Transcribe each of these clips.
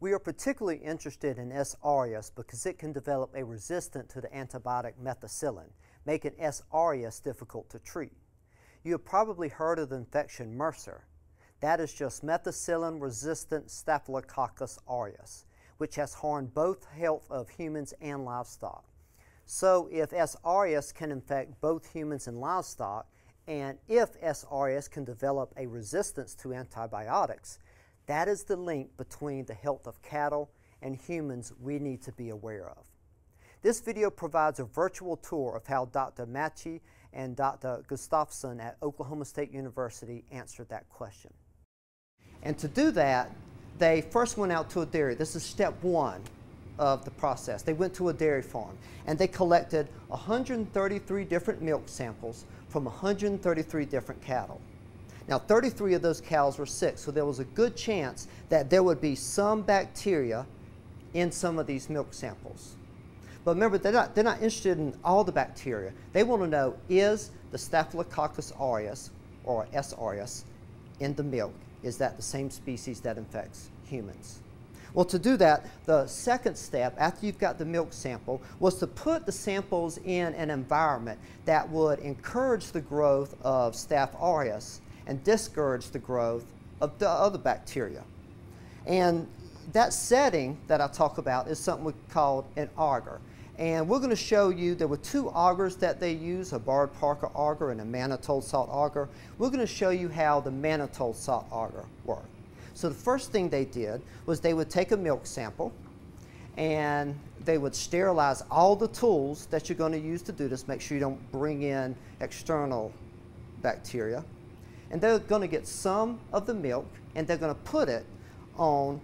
We are particularly interested in S. aureus because it can develop a resistance to the antibiotic methicillin, making S. aureus difficult to treat. You have probably heard of the infection MRSA. That is just methicillin-resistant Staphylococcus aureus, which has harmed both health of humans and livestock. So if S. aureus can infect both humans and livestock, and if S. aureus can develop a resistance to antibiotics, that is the link between the health of cattle and humans we need to be aware of. This video provides a virtual tour of how Dr. Matchie and Dr. Gustafson at Oklahoma State University answered that question. And to do that, they first went out to a dairy. This is step one of the process. They went to a dairy farm and they collected 133 different milk samples from 133 different cattle. Now, 33 of those cows were sick, so there was a good chance that there would be some bacteria in some of these milk samples. But remember, they're not, they're not interested in all the bacteria. They want to know is the Staphylococcus aureus, or S. aureus, in the milk? Is that the same species that infects humans? Well, to do that, the second step after you've got the milk sample was to put the samples in an environment that would encourage the growth of Staph aureus and discourage the growth of the other bacteria. And that setting that I talk about is something we call an agar. And we're going to show you there were two agars that they use, a Bard Parker agar and a mannitol salt agar. We're going to show you how the mannitol salt agar worked. So the first thing they did was they would take a milk sample and they would sterilize all the tools that you're going to use to do this. Make sure you don't bring in external bacteria and they're going to get some of the milk and they're going to put it on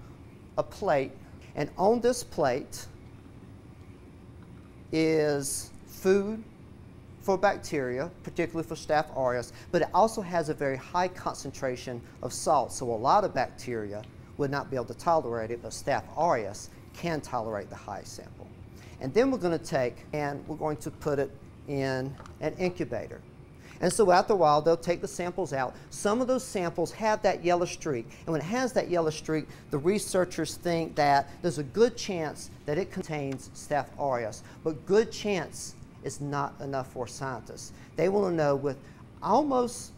a plate. And on this plate is food for bacteria, particularly for Staph aureus, but it also has a very high concentration of salt. So a lot of bacteria would not be able to tolerate it, but Staph aureus can tolerate the high sample. And then we're going to take and we're going to put it in an incubator. And so after a while, they'll take the samples out. Some of those samples have that yellow streak. And when it has that yellow streak, the researchers think that there's a good chance that it contains Staph aureus. But good chance is not enough for scientists. They want to know with almost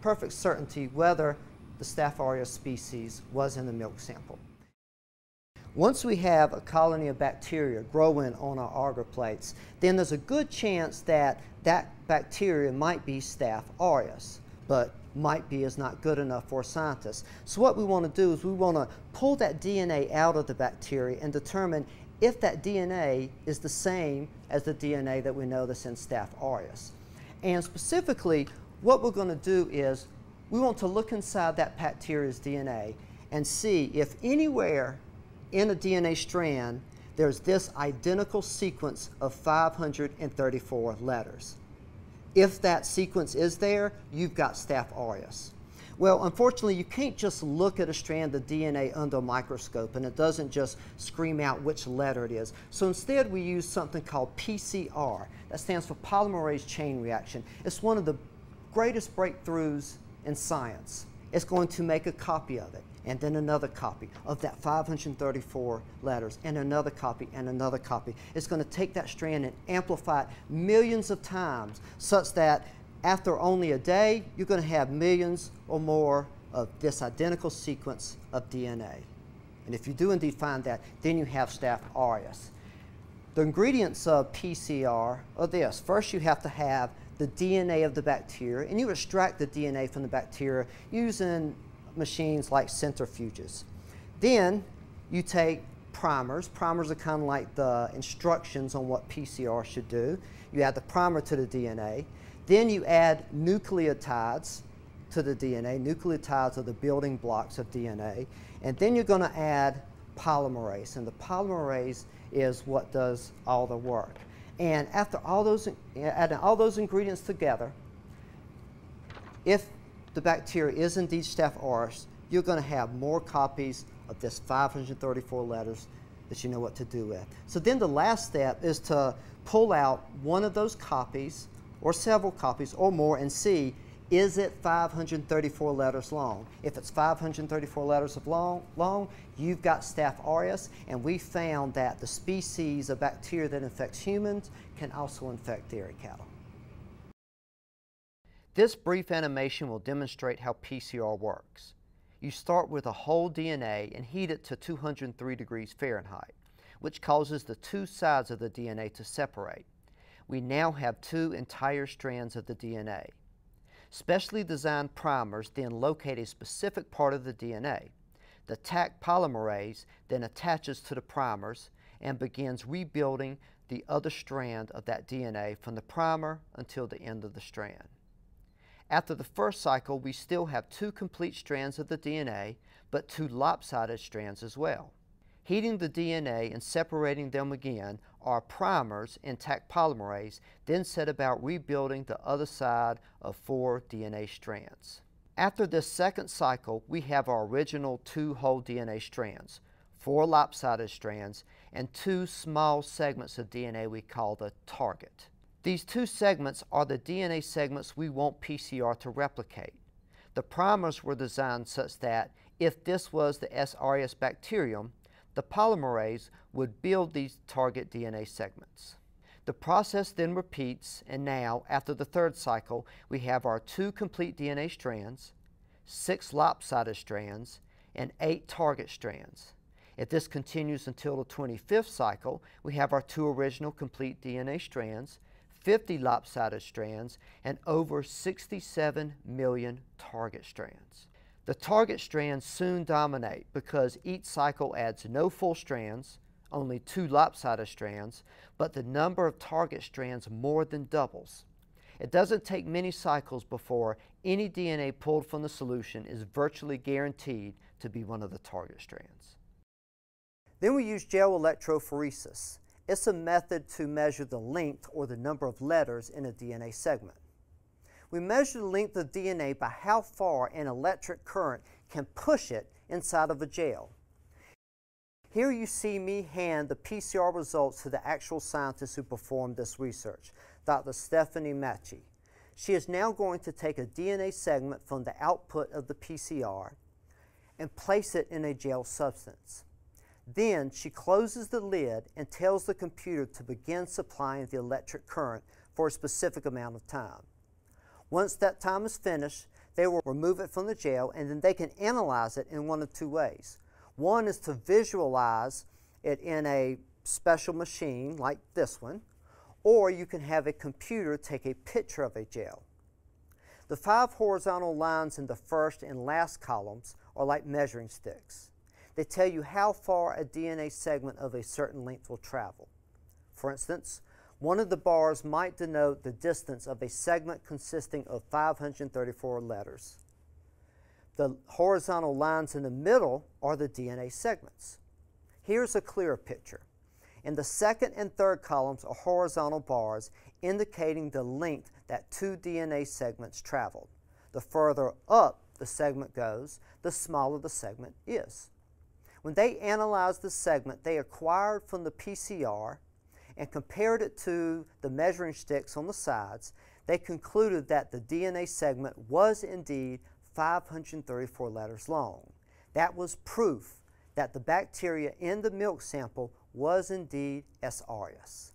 perfect certainty whether the Staph aureus species was in the milk sample. Once we have a colony of bacteria growing on our agar plates, then there's a good chance that that bacteria might be Staph aureus, but might be is not good enough for scientists. So what we want to do is we want to pull that DNA out of the bacteria and determine if that DNA is the same as the DNA that we know that's in Staph aureus. And specifically, what we're going to do is we want to look inside that bacteria's DNA and see if anywhere in a DNA strand, there's this identical sequence of 534 letters. If that sequence is there, you've got Staph aureus. Well, unfortunately, you can't just look at a strand of DNA under a microscope and it doesn't just scream out which letter it is. So instead, we use something called PCR. That stands for polymerase chain reaction. It's one of the greatest breakthroughs in science. It's going to make a copy of it and then another copy of that 534 letters, and another copy, and another copy. It's going to take that strand and amplify it millions of times, such that after only a day, you're going to have millions or more of this identical sequence of DNA. And if you do indeed find that, then you have Staph aureus. The ingredients of PCR are this. First, you have to have the DNA of the bacteria, and you extract the DNA from the bacteria using machines like centrifuges. Then you take primers. Primers are kind of like the instructions on what PCR should do. You add the primer to the DNA. Then you add nucleotides to the DNA. Nucleotides are the building blocks of DNA. And then you're going to add polymerase. And the polymerase is what does all the work. And after all those, adding all those ingredients together, if the bacteria is indeed Staph aureus, you're going to have more copies of this 534 letters that you know what to do with. So then the last step is to pull out one of those copies or several copies or more and see Is it 534 letters long? If it's 534 letters of long, long, you've got Staph aureus, and we found that the species of bacteria that infects humans can also infect dairy cattle. This brief animation will demonstrate how PCR works. You start with a whole DNA and heat it to 203 degrees Fahrenheit, which causes the two sides of the DNA to separate. We now have two entire strands of the DNA. Specially designed primers then locate a specific part of the DNA. The Taq polymerase then attaches to the primers and begins rebuilding the other strand of that DNA from the primer until the end of the strand. After the first cycle, we still have two complete strands of the DNA, but two lopsided strands as well. Heating the DNA and separating them again, our primers in Taq polymerase then set about rebuilding the other side of four DNA strands. After this second cycle, we have our original two whole DNA strands, four lopsided strands, and two small segments of DNA we call the target. These two segments are the DNA segments we want PCR to replicate. The primers were designed such that if this was the S. aureus bacterium, the polymerase would build these target DNA segments. The process then repeats, and now, after the third cycle, we have our two complete DNA strands, six lopsided strands, and eight target strands. If this continues until the 25th cycle, we have our two original complete DNA strands, 50 lopsided strands, and over 67 million target strands. The target strands soon dominate because each cycle adds no full strands, only two lopsided strands, but the number of target strands more than doubles. It doesn't take many cycles before any DNA pulled from the solution is virtually guaranteed to be one of the target strands. Then we use gel electrophoresis. It's a method to measure the length or the number of letters in a DNA segment. We measure the length of DNA by how far an electric current can push it inside of a gel. Here you see me hand the PCR results to the actual scientist who performed this research, Dr. Stephanie Machi. She is now going to take a DNA segment from the output of the PCR and place it in a gel substance. Then she closes the lid and tells the computer to begin supplying the electric current for a specific amount of time. Once that time is finished, they will remove it from the gel and then they can analyze it in one of two ways. One is to visualize it in a special machine like this one, or you can have a computer take a picture of a gel. The five horizontal lines in the first and last columns are like measuring sticks. They tell you how far a DNA segment of a certain length will travel. For instance, one of the bars might denote the distance of a segment consisting of 534 letters. The horizontal lines in the middle are the DNA segments. Here's a clearer picture. In the second and third columns are horizontal bars indicating the length that two DNA segments traveled. The further up the segment goes, the smaller the segment is. When they analyzed the segment they acquired from the PCR and compared it to the measuring sticks on the sides, they concluded that the DNA segment was indeed 534 letters long. That was proof that the bacteria in the milk sample was indeed S. aureus.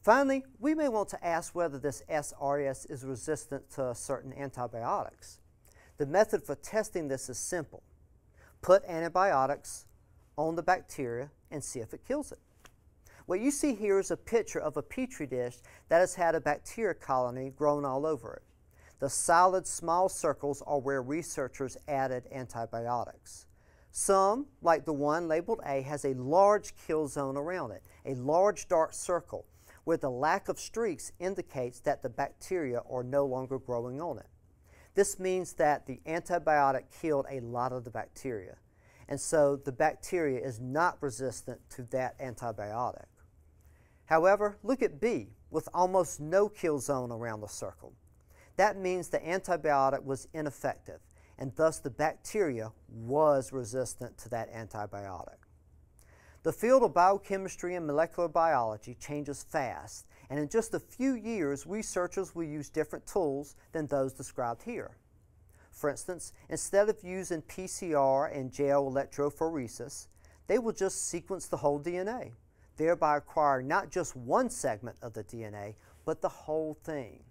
Finally, we may want to ask whether this S. aureus is resistant to certain antibiotics. The method for testing this is simple. Put antibiotics on the bacteria and see if it kills it. What you see here is a picture of a petri dish that has had a bacteria colony grown all over it. The solid small circles are where researchers added antibiotics. Some, like the one labeled A, has a large kill zone around it, a large dark circle, where the lack of streaks indicates that the bacteria are no longer growing on it. This means that the antibiotic killed a lot of the bacteria, and so the bacteria is not resistant to that antibiotic. However, look at B with almost no kill zone around the circle. That means the antibiotic was ineffective and thus the bacteria was resistant to that antibiotic. The field of biochemistry and molecular biology changes fast And in just a few years, researchers will use different tools than those described here. For instance, instead of using PCR and gel electrophoresis, they will just sequence the whole DNA, thereby acquiring not just one segment of the DNA, but the whole thing.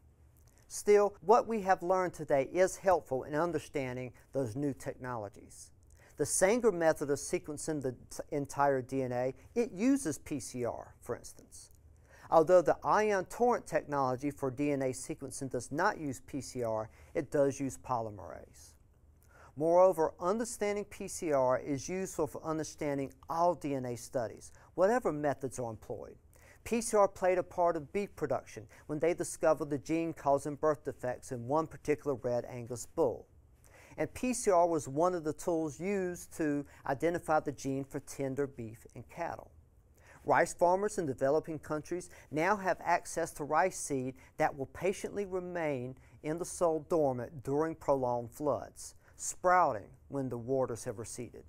Still, what we have learned today is helpful in understanding those new technologies. The Sanger method of sequencing the entire DNA, it uses PCR, for instance. Although the ion torrent technology for DNA sequencing does not use PCR, it does use polymerase. Moreover, understanding PCR is useful for understanding all DNA studies, whatever methods are employed. PCR played a part of beef production when they discovered the gene causing birth defects in one particular red Angus bull. And PCR was one of the tools used to identify the gene for tender beef and cattle. Rice farmers in developing countries now have access to rice seed that will patiently remain in the soil dormant during prolonged floods, sprouting when the waters have receded.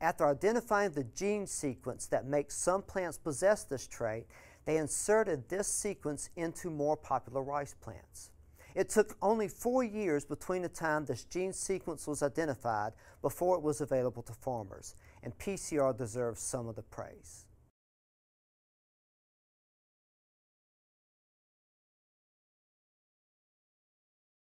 After identifying the gene sequence that makes some plants possess this trait, they inserted this sequence into more popular rice plants. It took only four years between the time this gene sequence was identified before it was available to farmers, and PCR deserves some of the praise.